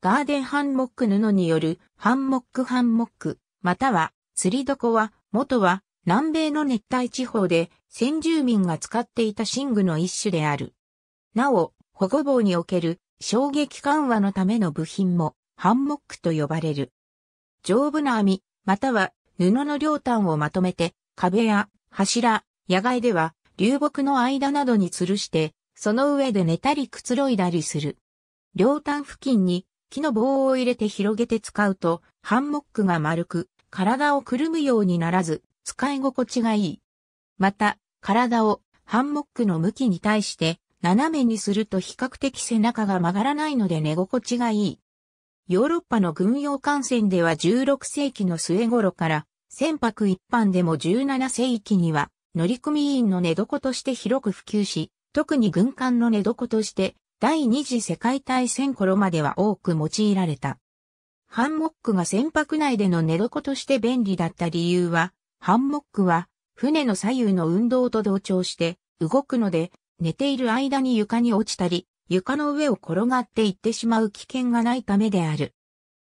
ガーデンハンモック布によるハンモックハンモック、または釣り床は元は南米の熱帯地方で先住民が使っていた寝具の一種である。なお、保護棒における衝撃緩和のための部品もハンモックと呼ばれる。丈夫な網、または布の両端をまとめて壁や柱、野外では流木の間などに吊るして、その上で寝たりくつろいだりする。両端付近に木の棒を入れて広げて使うと、ハンモックが丸く、体をくるむようにならず、使い心地がいい。また、体をハンモックの向きに対して斜めにすると比較的背中が曲がらないので寝心地がいい。ヨーロッパの軍用艦船では16世紀の末頃から船舶一般でも17世紀には乗組員の寝床として広く普及し、特に軍艦の寝床として第二次世界大戦頃までは多く用いられた。ハンモックが船舶内での寝床として便利だった理由は、ハンモックは船の左右の運動と同調して動くので、寝ている間に床に落ちたり、床の上を転がっていってしまう危険がないためである。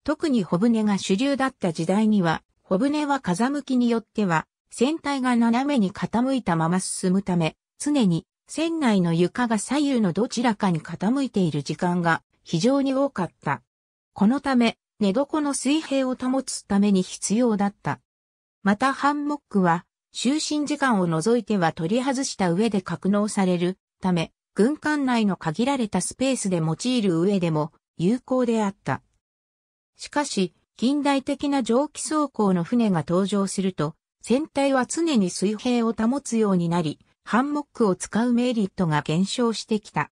特に小舟が主流だった時代には、小舟は風向きによっては、船体が斜めに傾いたまま進むため、常に船内の床が左右のどちらかに傾いている時間が非常に多かった。このため、寝床の水平を保つために必要だった。またハンモックは、就寝時間を除いては取り外した上で格納されるため、軍艦内の限られたスペースで用いる上でも有効であった。しかし、近代的な蒸気走行の船が登場すると、船体は常に水平を保つようになり、ハンモックを使うメリットが減少してきた。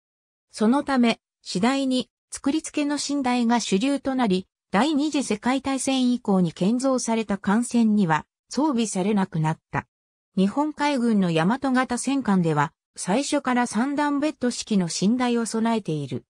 そのため、次第に作り付けの寝台が主流となり、第二次世界大戦以降に建造された艦船には装備されなくなった。日本海軍の大和型戦艦では、最初から三段ベッド式の寝台を備えている。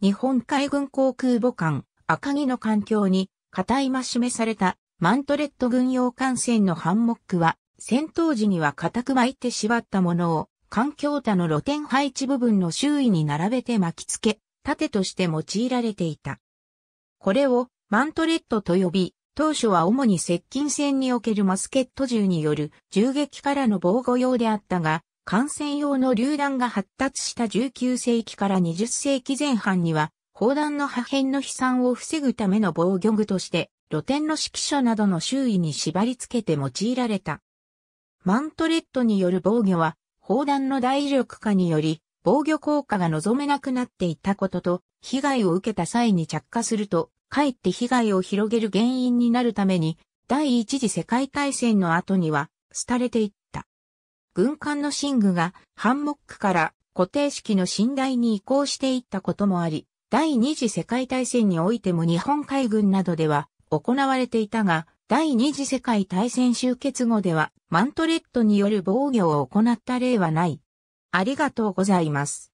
日本海軍航空母艦、赤城の環境に、硬い増示されたマントレット軍用艦船のハンモックは、戦闘時には固く巻いて縛ったものを、環境他の露天配置部分の周囲に並べて巻き付け、盾として用いられていた。これをマントレットと呼び、当初は主に接近戦におけるマスケット銃による銃撃からの防護用であったが、艦船用の榴弾が発達した19世紀から20世紀前半には、砲弾の破片の飛散を防ぐための防御具として、露天の指揮所などの周囲に縛り付けて用いられた。マントレットによる防御は、砲弾の大力化により、防御効果が望めなくなっていたことと、被害を受けた際に着火すると、かえって被害を広げる原因になるために、第一次世界大戦の後には、廃れていった。軍艦の寝具がハンモックから固定式の寝台に移行していったこともあり、第二次世界大戦においても日本海軍などでは行われていたが、第二次世界大戦終結後ではマントレットによる防御を行った例はない。ありがとうございます。